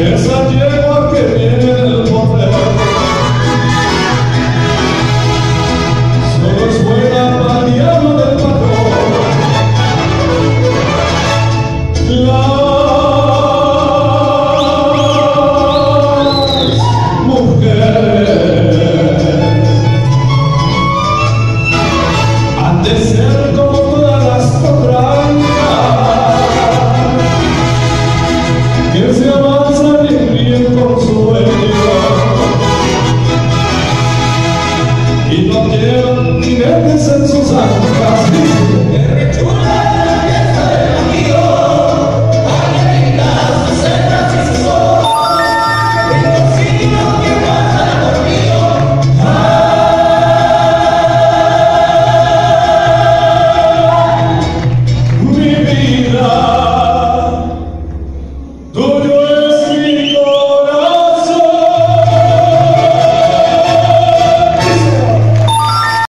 Esa yegua que viene del poder solo es buena para del patrón. que eu, que meu descendo os arcos,